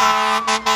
Música